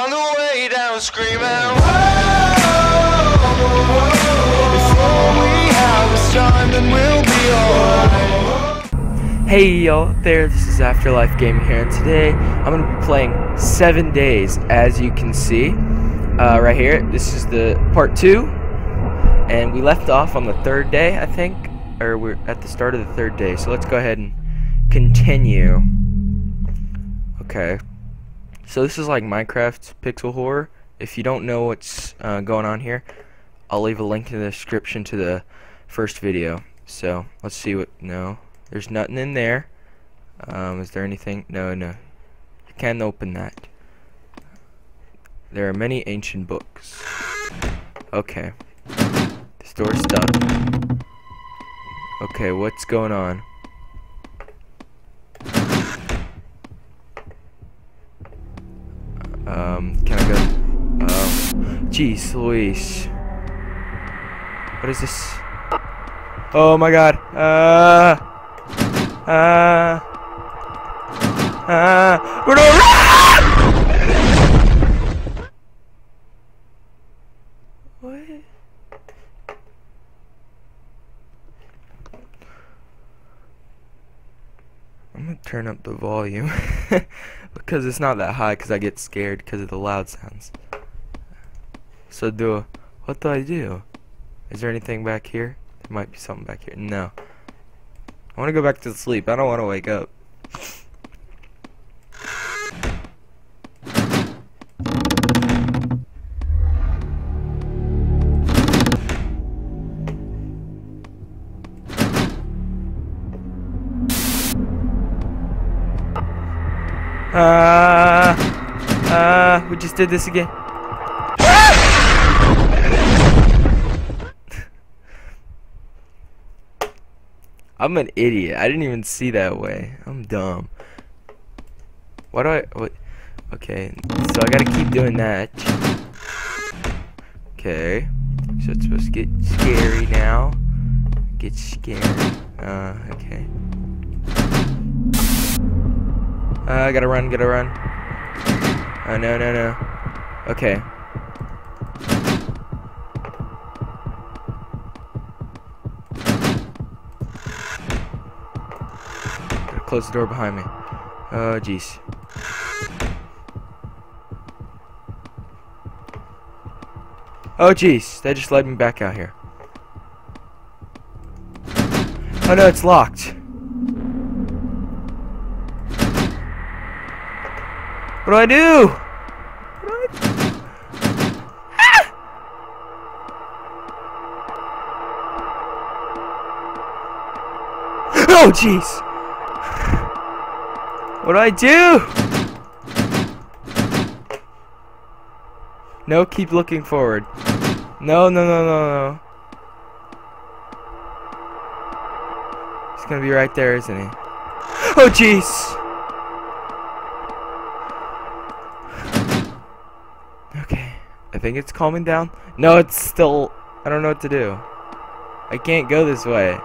on the way down screaming. Hey y'all there, this is Afterlife Gaming here, and today I'm going to be playing 7 Days, as you can see. Uh, right here, this is the part 2, and we left off on the third day, I think, or we're at the start of the third day, so let's go ahead and continue. Okay, so this is like Minecraft Pixel Horror. If you don't know what's uh, going on here, I'll leave a link in the description to the first video. So, let's see what, no. There's nothing in there. Um, is there anything? No, no. You can't open that. There are many ancient books. Okay. This door's stuck. Okay, what's going on? Um, can I go? Oh. Jeez Louise. What is this? Oh my god. Uh. Uh. Uh. We're What? I'm gonna turn up the volume because it's not that high because I get scared because of the loud sounds. So do what do I do? Is there anything back here? There might be something back here. No. I want to go back to sleep. I don't want to wake up. Uh, uh, we just did this again. I'm an idiot. I didn't even see that way. I'm dumb. Why do I? What? Okay, so I gotta keep doing that. Okay, so it's supposed to get scary now. Get scary. Uh, okay. Uh, gotta run, gotta run. Oh, no, no, no. Okay. Close the door behind me. Oh, jeez. Oh, jeez. That just led me back out here. Oh, no, it's locked. What do I do? What do I do? Ah! Oh, jeez. What do I do? No, keep looking forward. No, no, no, no, no. He's gonna be right there, isn't he? Oh, jeez. Think it's calming down. No, it's still. I don't know what to do. I can't go this way.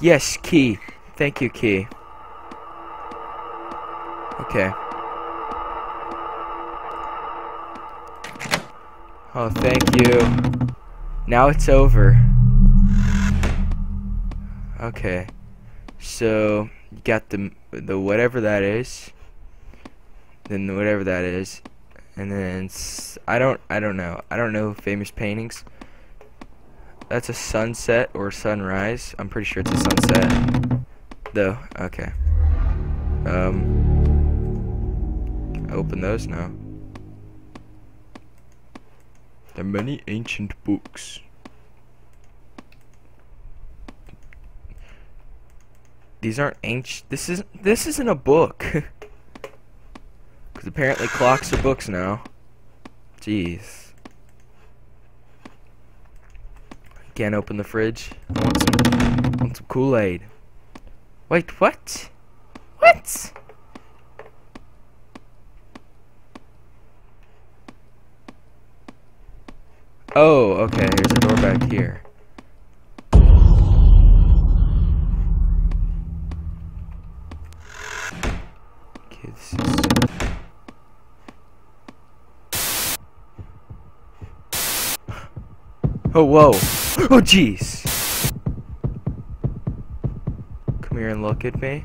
Yes, key. Thank you, key. Okay. Oh, thank you. Now it's over. Okay. So, you got the the whatever that is. Then whatever that is. And then I don't I don't know. I don't know famous paintings. That's a sunset or sunrise. I'm pretty sure it's a sunset. Though. Okay. Um open those now. There are many ancient books. These aren't ancient. This isn't. This isn't a book. Because apparently clocks are books now. Jeez. Can't open the fridge. I want some. Want some Kool-Aid. Wait, what? What? Oh, okay. Here's a door back here. Oh, whoa. Oh, jeez. Come here and look at me.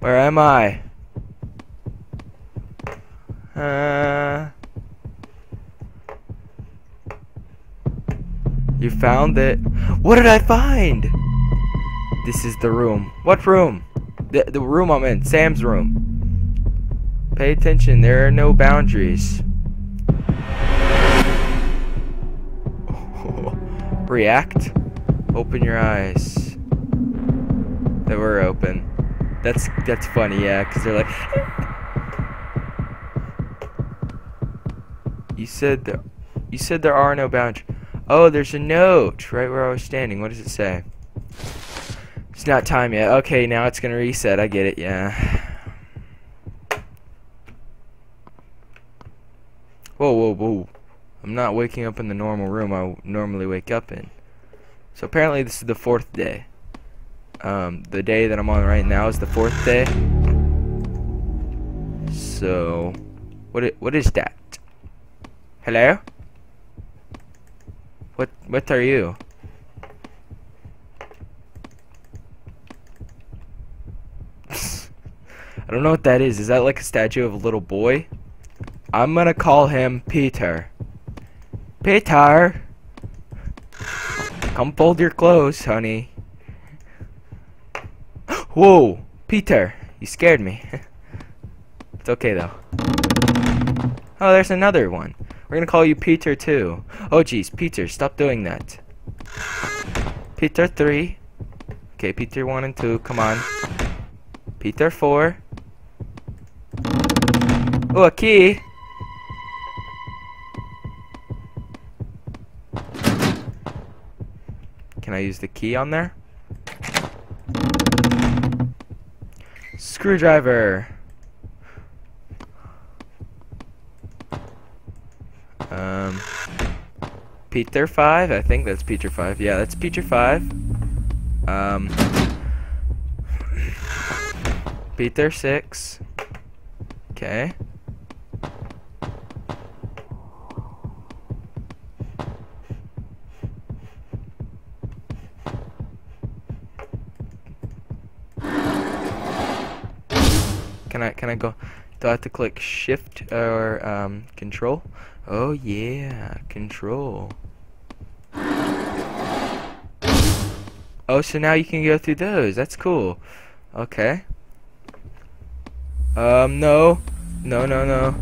Where am I? Uh... You found it. What did I find? This is the room. What room? The, the room I'm in. Sam's room. Pay attention. There are no boundaries. React. Open your eyes. They were open. That's that's funny, yeah, because they're like. you said there, you said there are no boundaries. Oh, there's a note right where I was standing. What does it say? It's not time yet. Okay, now it's gonna reset. I get it. Yeah. Whoa, whoa, whoa. I'm not waking up in the normal room I normally wake up in. So apparently this is the fourth day. Um, the day that I'm on right now is the fourth day. So, what? what is that? Hello? What? What are you? I don't know what that is. Is that like a statue of a little boy? I'm gonna call him Peter. Peter! Come fold your clothes, honey. Whoa! Peter! You scared me. it's okay, though. Oh, there's another one. We're gonna call you Peter, too. Oh, jeez. Peter, stop doing that. Peter 3. Okay, Peter 1 and 2. Come on. Peter 4. Oh, a key! Can I use the key on there? Screwdriver. Um, Peter 5? I think that's Peter 5. Yeah, that's Peter 5. Um, Peter 6. Okay. I can I go? Do I have to click shift or um, control? Oh yeah, control. Oh, so now you can go through those. That's cool. Okay. Um, no. No, no, no.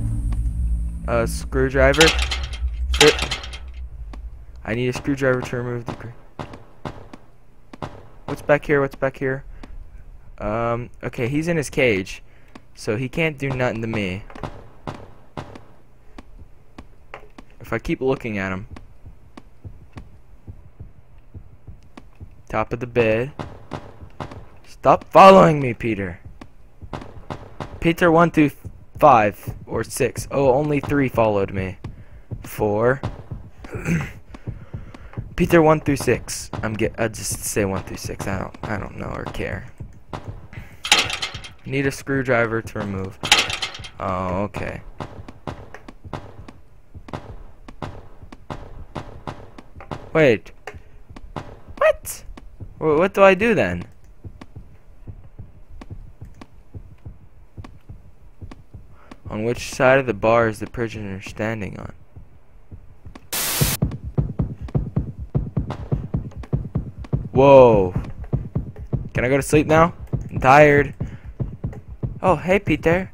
A screwdriver. I need a screwdriver to remove the... What's back here? What's back here? Um, okay, he's in his cage. So he can't do nothing to me. If I keep looking at him. Top of the bed. Stop following me, Peter. Peter 1 through 5 or 6. Oh, only 3 followed me. 4. Peter 1 through 6. I'm get I'll just say 1 through 6. I don't I don't know or care. Need a screwdriver to remove. Oh, okay. Wait. What? What do I do then? On which side of the bar is the prisoner standing on? Whoa. Can I go to sleep now? I'm tired. Oh, hey, Peter.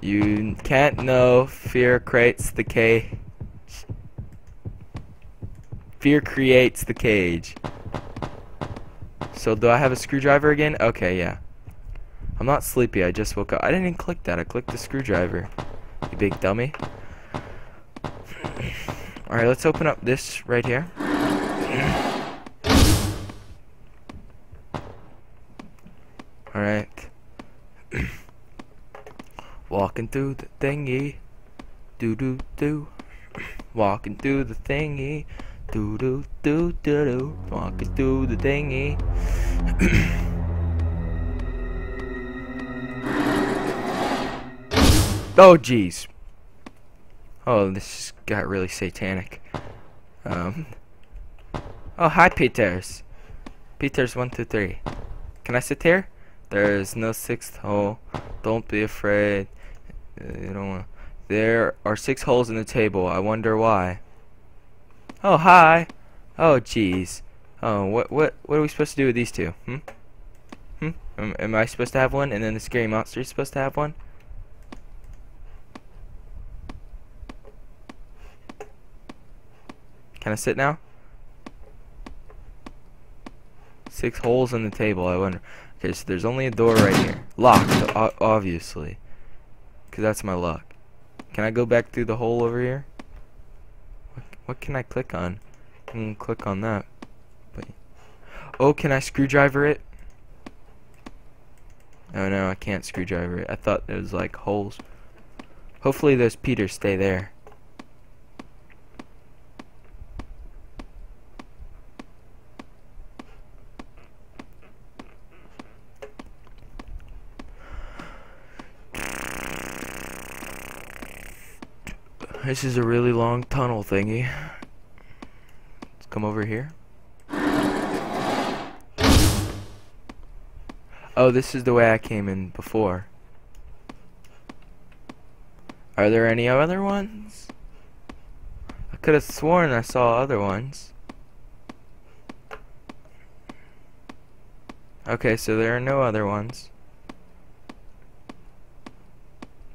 You can't know fear creates the cage. Fear creates the cage. So do I have a screwdriver again? Okay, yeah. I'm not sleepy, I just woke up. I didn't even click that, I clicked the screwdriver. You big dummy. Alright, let's open up this right here. Alright. Walking through the thingy. Do do do. Walking through the thingy. Do do do do do. Walking through the thingy. oh jeez. Oh, this got really satanic. Um. Oh, hi, Peters. Peters, one, two, three. Can I sit here? There is no sixth hole. Don't be afraid. You don't want. There are six holes in the table. I wonder why. Oh, hi. Oh, jeez. Oh, what, what, what are we supposed to do with these two? Hmm? Hmm? Am, am I supposed to have one, and then the scary monster is supposed to have one? Can I sit now? Six holes in the table, I wonder. Okay, so there's only a door right here. Locked, obviously. Because that's my luck. Can I go back through the hole over here? What, what can I click on? I can click on that. But, oh, can I screwdriver it? Oh no, I can't screwdriver it. I thought there was like holes. Hopefully those Peters stay there. This is a really long tunnel thingy. Let's come over here. Oh, this is the way I came in before. Are there any other ones? I could have sworn I saw other ones. Okay, so there are no other ones.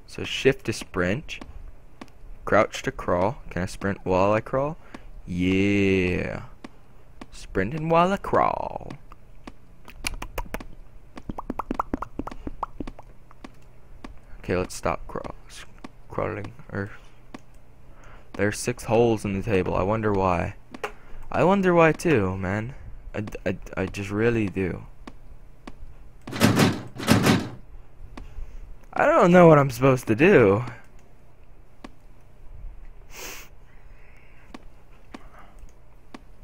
So shift to sprint. Crouch to crawl. Can I sprint while I crawl? Yeah. Sprinting while I crawl. Okay, let's stop crawl crawling. Or there's six holes in the table. I wonder why. I wonder why too, man. I, I, I just really do. I don't know what I'm supposed to do.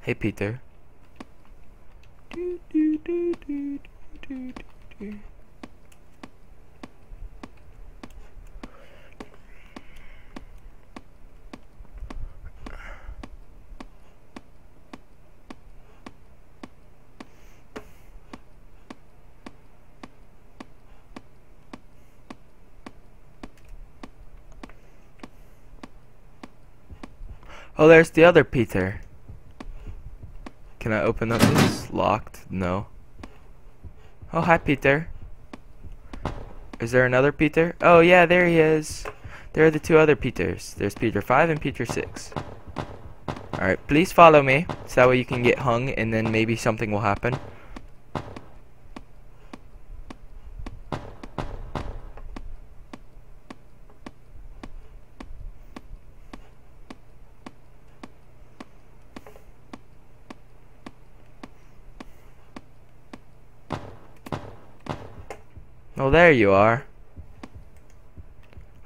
Hey, Peter. Oh, there's the other Peter. Can I open up this? Locked? No. Oh, hi, Peter. Is there another Peter? Oh, yeah, there he is. There are the two other Peters. There's Peter 5 and Peter 6. Alright, please follow me. So that way you can get hung and then maybe something will happen. There you are.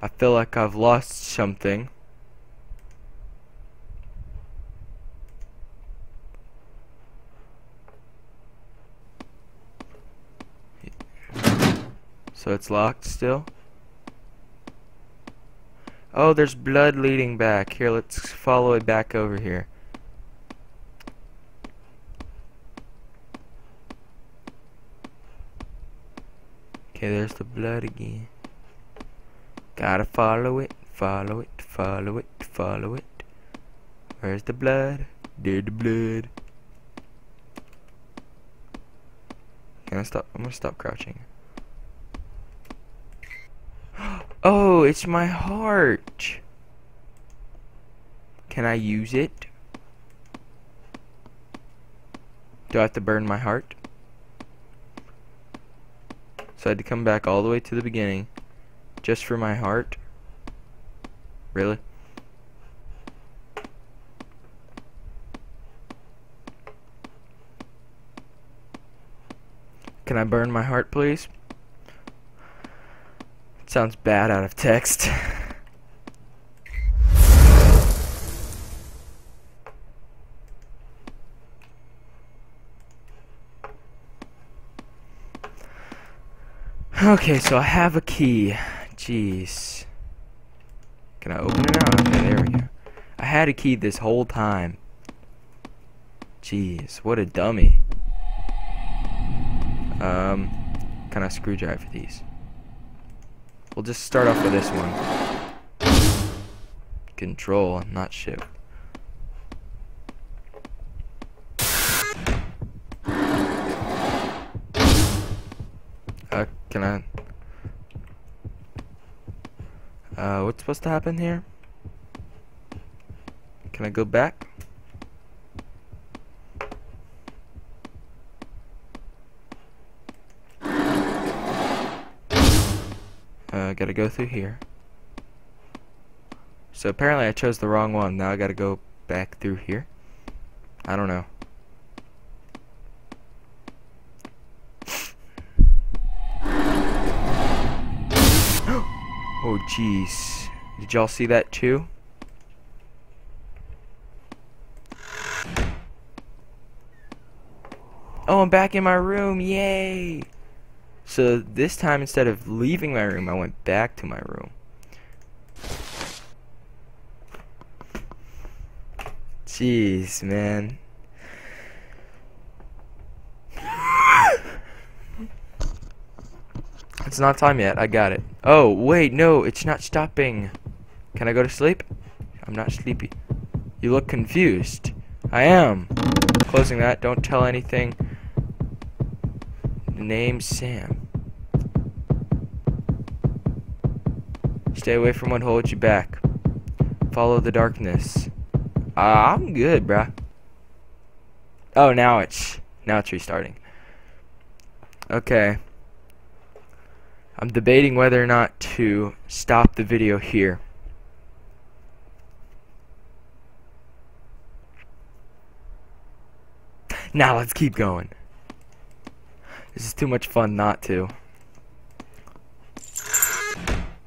I feel like I've lost something. So it's locked still? Oh, there's blood leading back. Here, let's follow it back over here. Okay, there's the blood again. Gotta follow it, follow it, follow it, follow it. Where's the blood? There's the blood. Can I stop? I'm gonna stop crouching. Oh, it's my heart. Can I use it? Do I have to burn my heart? I had to come back all the way to the beginning just for my heart. Really? Can I burn my heart, please? It sounds bad out of text. Okay, so I have a key. Jeez. Can I open it now? Okay, there we go. I had a key this whole time. Jeez, what a dummy. Um, can I screwdriver these? We'll just start off with this one. Control, not shift. Can I? Uh, what's supposed to happen here? Can I go back? Uh, gotta go through here. So apparently I chose the wrong one. Now I gotta go back through here. I don't know. Jeez. Did y'all see that too? Oh, I'm back in my room. Yay! So this time, instead of leaving my room, I went back to my room. Jeez, man. It's not time yet. I got it. Oh, wait, no, it's not stopping. Can I go to sleep? I'm not sleepy. You look confused. I am. Closing that. Don't tell anything. Name Sam. Stay away from what holds you back. Follow the darkness. Uh, I'm good, bruh. Oh, now it's now it's restarting. Okay. I'm debating whether or not to stop the video here. Now let's keep going. This is too much fun not to.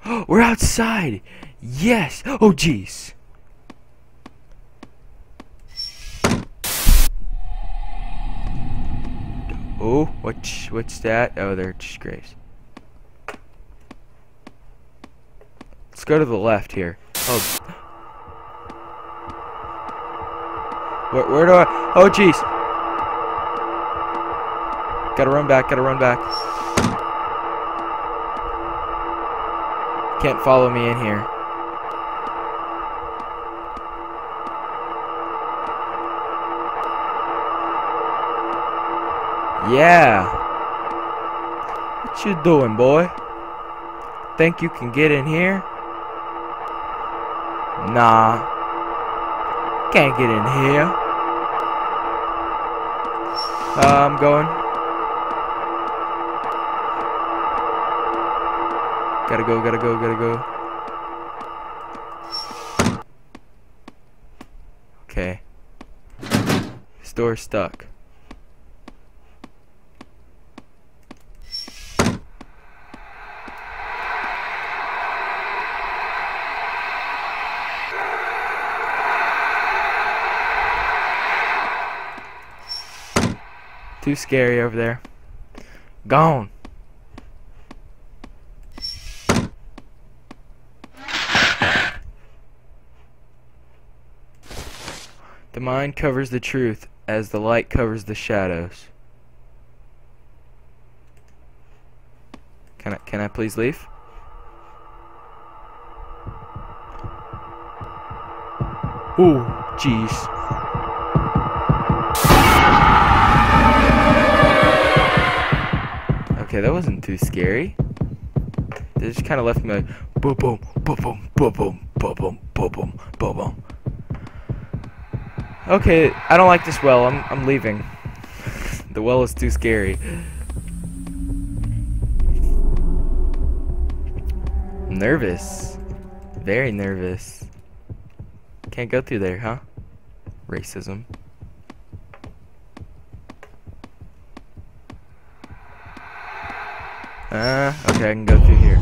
We're outside! Yes! Oh, jeez! Oh, what's, what's that? Oh, they're disgrace. Let's go to the left here. Oh. Where, where do I... Oh, jeez! Gotta run back, gotta run back. Can't follow me in here. Yeah. What you doing, boy? Think you can get in here? Nah. Can't get in here. Uh, I'm going. Gotta go, gotta go, gotta go. Okay. This door's stuck. Too scary over there. Gone. The mind covers the truth as the light covers the shadows. Can I can I please leave? Ooh, jeez. Okay, that wasn't too scary. They just kind of left me like boom, boom, boom, boom, boom, boom, boom, boom, boom, boom, boom, boom. Okay, I don't like this well. I'm I'm leaving. The well is too scary. Nervous. Very nervous. Can't go through there, huh? Racism. Uh, okay, I can go through here.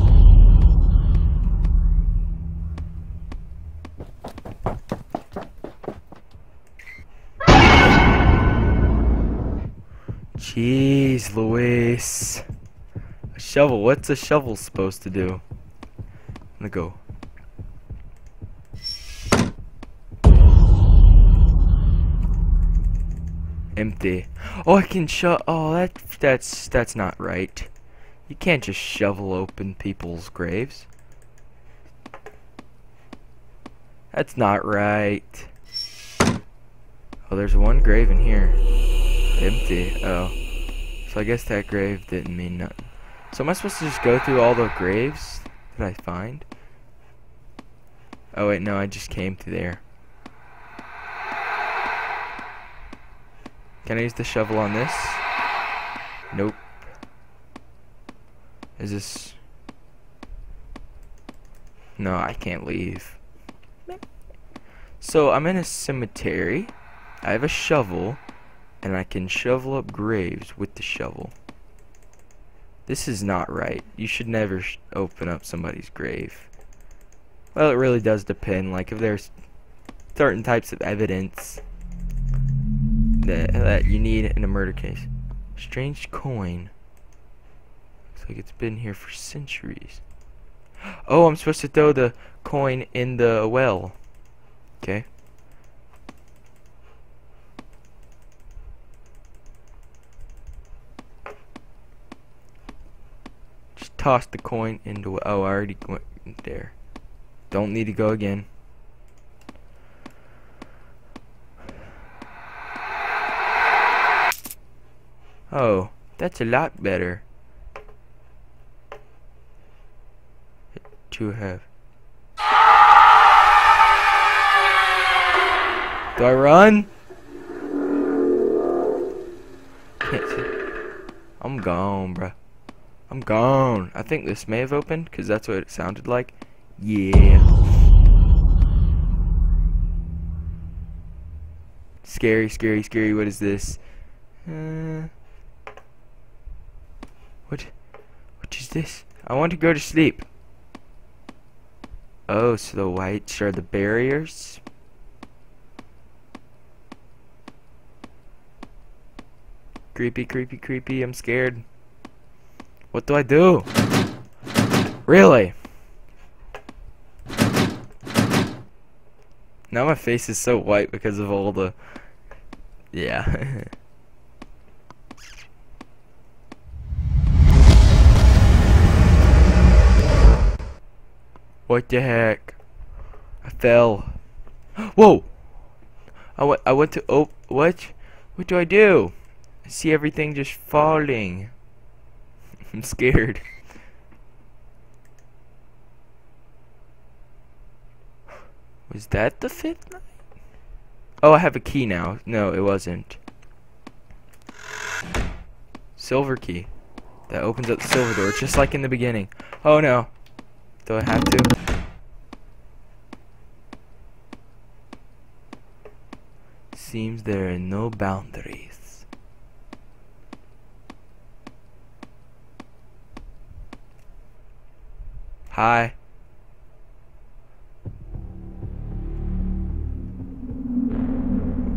Jeez, Louise. A shovel. What's a shovel supposed to do? I'm gonna go. Empty. Oh, I can shut. Oh, that that's that's not right. You can't just shovel open people's graves. That's not right. Oh, there's one grave in here. Empty. Oh. So I guess that grave didn't mean nothing. So am I supposed to just go through all the graves that I find? Oh wait, no, I just came to there. Can I use the shovel on this? Nope. Is this... No, I can't leave. So, I'm in a cemetery. I have a shovel. And I can shovel up graves with the shovel. This is not right. You should never open up somebody's grave. Well, it really does depend. Like, if there's certain types of evidence that, that you need in a murder case. Strange coin. Like it's been here for centuries. Oh, I'm supposed to throw the coin in the well. Okay. Just toss the coin into. Oh, I already went there. Don't need to go again. Oh, that's a lot better. To have. Do I run? Can't see. I'm gone, bruh. I'm gone. I think this may have opened, because that's what it sounded like. Yeah. Scary, scary, scary. What is this? Uh, what? What is this? I want to go to sleep. Oh, so the whites are the barriers? Creepy, creepy, creepy. I'm scared. What do I do? Really? Now my face is so white because of all the... Yeah. what the heck? I fell. Whoa! I went, I went to... Oh, what? What do I do? I see everything just falling. I'm scared. Was that the fifth night? Oh, I have a key now. No, it wasn't. Silver key. That opens up the silver door, just like in the beginning. Oh no. Do I have to? Seems there are no boundaries. Hi.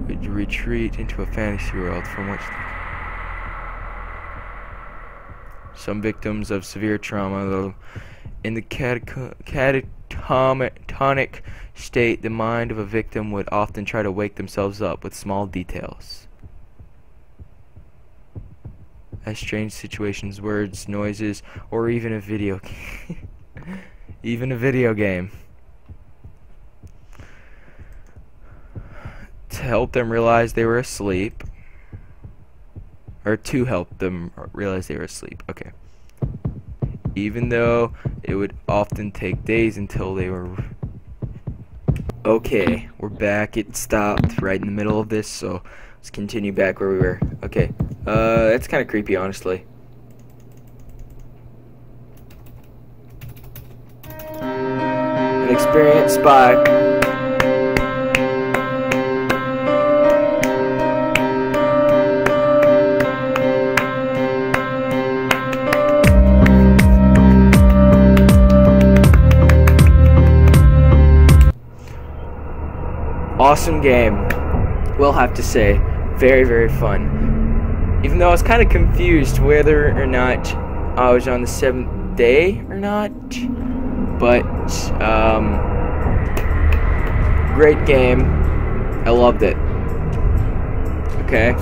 Would retreat into a fantasy world from which some victims of severe trauma, though in the catatonic state, the mind of a victim would often try to wake themselves up with small details. As strange situations, words, noises, or even a video even a video game. To help them realize they were asleep. Or to help them realize they were asleep. Okay. Even though it would often take days until they were... Okay, we're back. It stopped right in the middle of this, so let's continue back where we were. Okay, uh, that's kind of creepy, honestly. An experienced spy. Awesome game. We'll have to say, very very fun. Even though I was kind of confused whether or not I was on the seventh day or not, but um, great game. I loved it. Okay.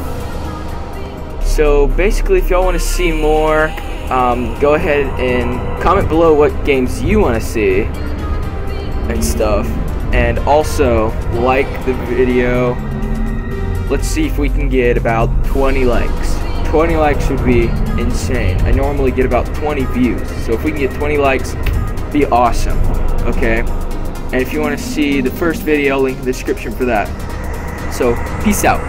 So basically, if y'all want to see more, um, go ahead and comment below what games you want to see and stuff. And also, like the video. Let's see if we can get about 20 likes. 20 likes would be insane. I normally get about 20 views. So if we can get 20 likes, be awesome. Okay? And if you want to see the first video, link in the description for that. So, peace out.